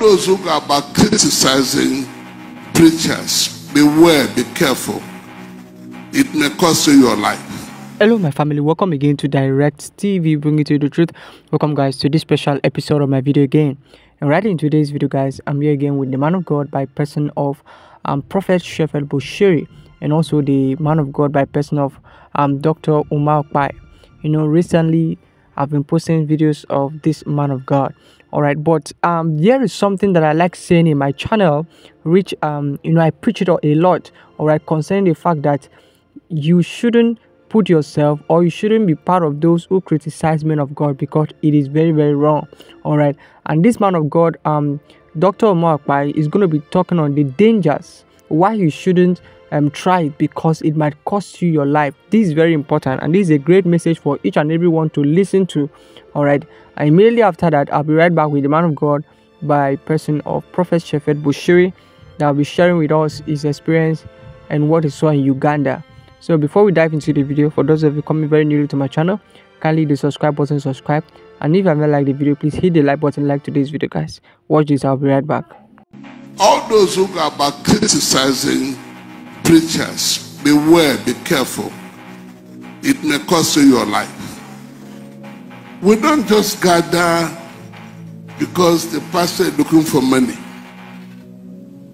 those who go about criticizing preachers, beware, be careful. It may cost you your life. Hello, my family. Welcome again to Direct TV, bringing to you the truth. Welcome, guys, to this special episode of my video again. And right in today's video, guys, I'm here again with the man of God by person of um, Prophet Shepherd Bushiri, and also the man of God by person of um, Dr. Uma Ukpai. You know, recently I've been posting videos of this man of God. All right, but um, there is something that I like saying in my channel, which um, you know, I preach it a lot. All right, concerning the fact that you shouldn't put yourself or you shouldn't be part of those who criticize men of God because it is very very wrong all right and this man of God um Dr. Uma is going to be talking on the dangers why you shouldn't um, try it because it might cost you your life this is very important and this is a great message for each and everyone to listen to all right immediately after that I'll be right back with the man of God by person of Prophet Shepherd Bushiri that will be sharing with us his experience and what he saw in Uganda so before we dive into the video, for those of you coming very new to my channel, kindly the subscribe button, subscribe. And if you haven't liked the video, please hit the like button, like today's video, guys. Watch this, I'll be right back. All those who about criticizing preachers, beware, be careful. It may cost you your life. We don't just gather because the pastor is looking for money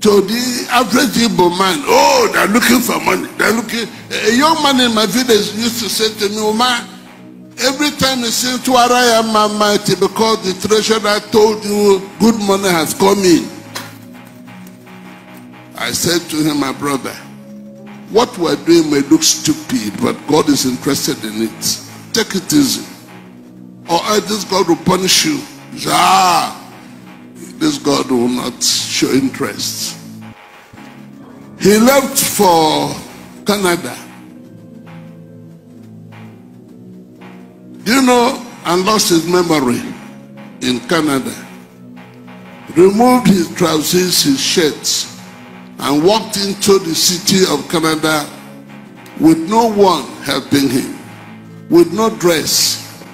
to the average Igbo man, oh, they're looking for money. They're looking. A young man in my village used to say to me, Oma, every time you sing to Araya Mighty, because the treasurer told you good money has come in. I said to him, my brother, what we're doing may look stupid, but God is interested in it. Take it easy. Or else God will punish you. Ah, this God will not show interest. He left for Canada. You know, and lost his memory in Canada. Removed his trousers, his shirts, and walked into the city of Canada with no one helping him, with no dress,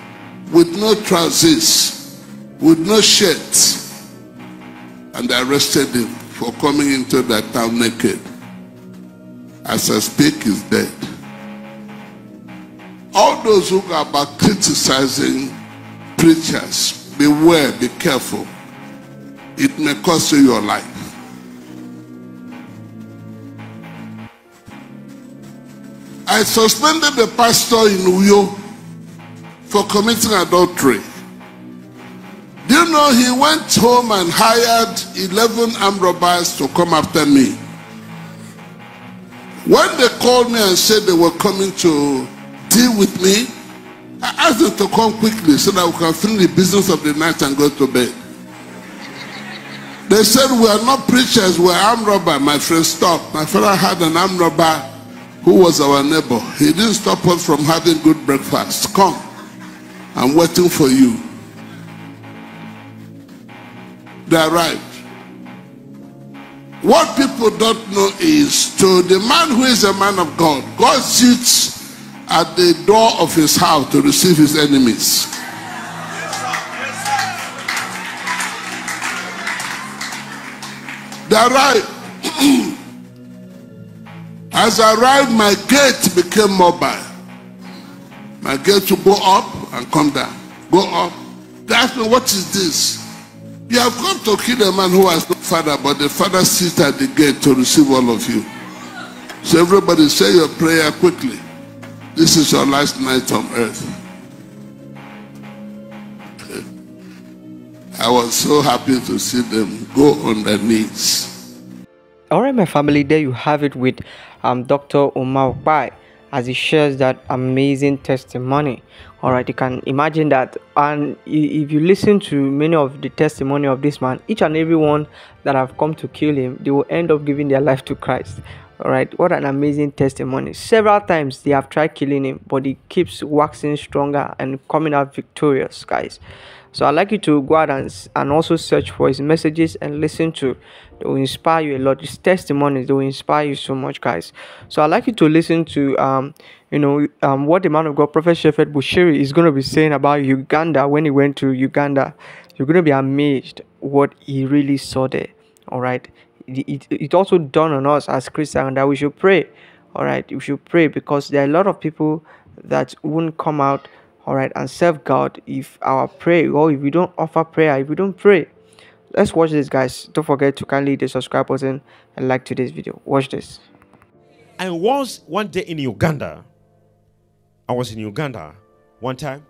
with no trousers, with no shirt. And arrested him for coming into that town naked as I speak, is dead. All those who are about criticizing preachers, beware, be careful. It may cost you your life. I suspended the pastor in Uyo for committing adultery. Do you know he went home and hired 11 armed robbers to come after me? When they called me and said they were coming to deal with me, I asked them to come quickly so that we can finish the business of the night and go to bed. They said, we are not preachers, we are armed robber. My friend, stop. My father had an armed robber who was our neighbor. He didn't stop us from having good breakfast. Come. I'm waiting for you. They arrived. What people don't know is to the man who is a man of God, God sits at the door of his house to receive his enemies. They arrived. As I arrived, my gate became mobile. My gate to go up and come down. Go up. They asked me, what is this? You have come to kill a man who has no father, but the father sits at the gate to receive all of you. So everybody say your prayer quickly. This is your last night on earth. I was so happy to see them go on their knees. All right, my family, there you have it with um, Dr. Uma Ukpai as he shares that amazing testimony all right you can imagine that and if you listen to many of the testimony of this man each and every one that have come to kill him they will end up giving their life to christ All right, what an amazing testimony. Several times they have tried killing him, but he keeps waxing stronger and coming out victorious, guys. So I'd like you to go out and, and also search for his messages and listen to. They will inspire you a lot. His testimonies, they will inspire you so much, guys. So I'd like you to listen to um, you know, um what the man of God, Prophet Shepherd Bushiri, is gonna be saying about Uganda when he went to Uganda. You're gonna be amazed what he really saw there. All right. It, it, also dawned on us as Christians that we should pray. All right, we should pray because there are a lot of people that won't come out all right and serve god if our prayer or if we don't offer prayer if we don't pray let's watch this guys don't forget to kindly hit the subscribe button and like today's video watch this I was one day in Uganda. I was in Uganda one time.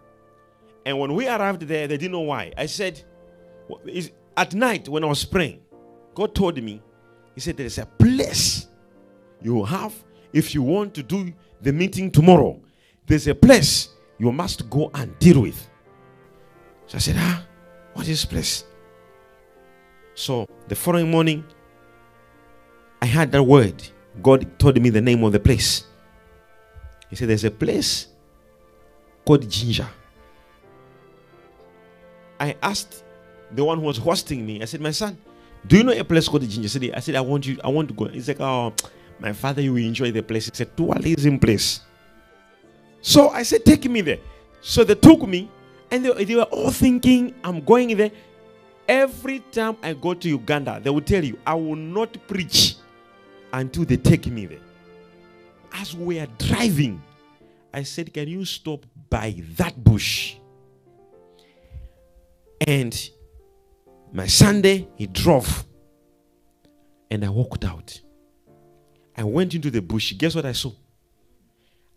And when we arrived there, they didn't know why. I said, at night when I was praying, God told me, He said, There is a place you have if you want to do the meeting tomorrow. There's a place you must go and deal with. So I said, Ah, what is this place? So the following morning, I had that word. God told me the name of the place. He said, There's a place called Jinja. I asked the one who was hosting me, I said, My son, do you know a place called the Jinja? City? I said, I want you, I want to go. He's like, Oh, my father, you will enjoy the place. It's a tourism place. So I said, Take me there. So they took me, and they, they were all thinking, I'm going there. Every time I go to Uganda, they will tell you, I will not preach until they take me there. As we are driving, I said, Can you stop by that bush? And my Sunday, he drove. And I walked out. I went into the bush. Guess what I saw?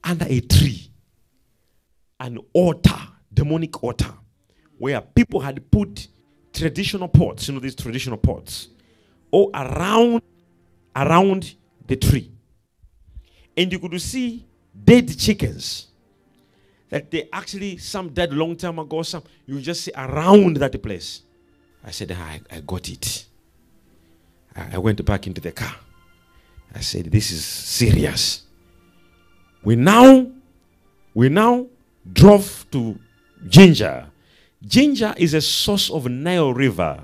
Under a tree, an altar, demonic altar, where people had put traditional pots, you know, these traditional pots, all around around the tree. And you could see dead chickens. That they actually, some a long time ago, some you just see around that place. I said, ah, I, I got it. I, I went back into the car. I said, This is serious. We now, we now drove to Jinja. Jinja is a source of Nile River.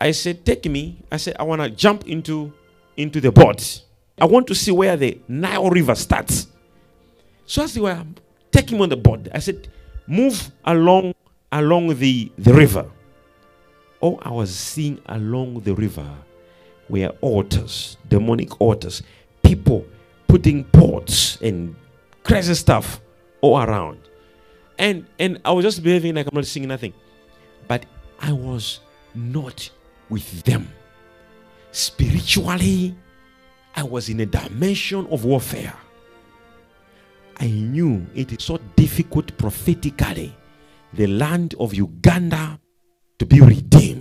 I said, Take me. I said, I want to jump into into the boat. I want to see where the Nile River starts. So as they were taking me on the boat, I said, move along along the, the river. All I was seeing along the river were altars, demonic altars, people putting pots and crazy stuff all around. And and I was just behaving like I'm not seeing nothing. But I was not with them. Spiritually, I was in a dimension of warfare. I knew it is so difficult prophetically the land of Uganda to be redeemed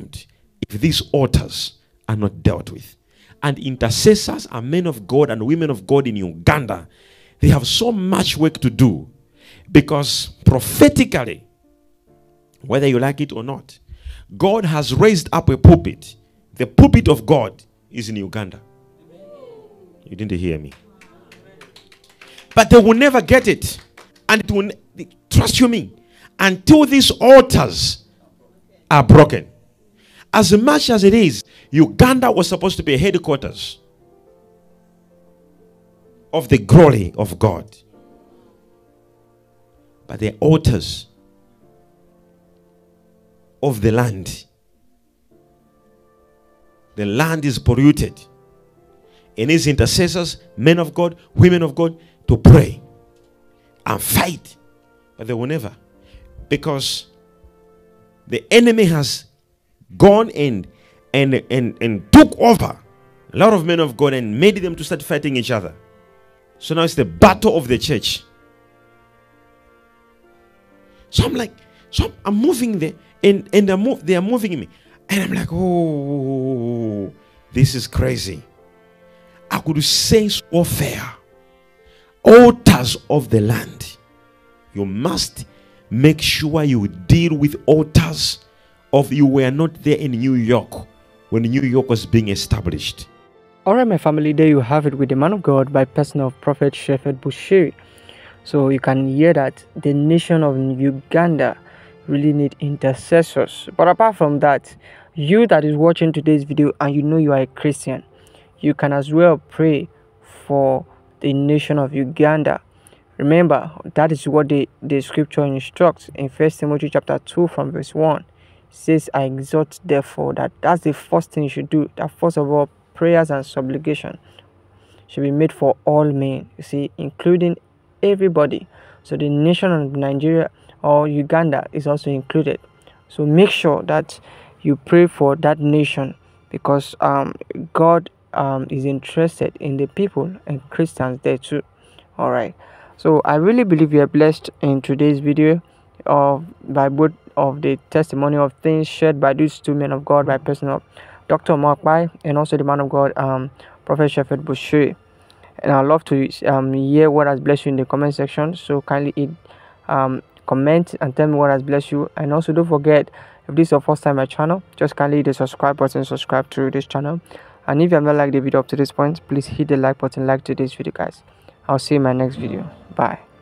these altars are not dealt with. And intercessors are men of God and women of God in Uganda, they have so much work to do because prophetically, whether you like it or not, God has raised up a pulpit. The pulpit of God is in Uganda. You didn't hear me. But they will never get it. And it will, trust you me, until these altars are broken. As much as it is, Uganda was supposed to be a headquarters of the glory of God. But the altars of the land, the land is polluted. And needs intercessors, men of God, women of God, to pray and fight. But they will never. Because the enemy has gone in and, and, and took over a lot of men of God and made them to start fighting each other. So now it's the battle of the church. So I'm like, so I'm, I'm moving there, and, and they, move, they are moving me. And I'm like, oh, this is crazy. I could sense warfare, altars of the land. You must make sure you deal with altars of you were not there in New York when New York was being established. Alright, my family, there you have it with the man of God by person of Prophet Shepherd Bushiri. So you can hear that the nation of Uganda really need intercessors. But apart from that, you that is watching today's video and you know you are a Christian, you can as well pray for the nation of Uganda. Remember, that is what the, the scripture instructs in First Timothy chapter 2 from verse 1. Says, I exhort therefore that that's the first thing you should do. That first of all, prayers and supplication should be made for all men, you see, including everybody. So the nation of Nigeria or Uganda is also included. So make sure that you pray for that nation because um, God um, is interested in the people and Christians there too. All right. So I really believe you are blessed in today's video of by both of the testimony of things shared by these two men of God by personal Dr. Uma Ukpai and also the man of God, um, Prophet Shepherd Bushiri. And I'd love to um, hear what has blessed you in the comment section. So kindly um, comment and tell me what has blessed you. And also don't forget, if this is your first time my channel, just kindly hit the subscribe button, subscribe to this channel. And if you have not liked the video up to this point, please hit the like button, like today's video guys. I'll see you in my next video. Bye.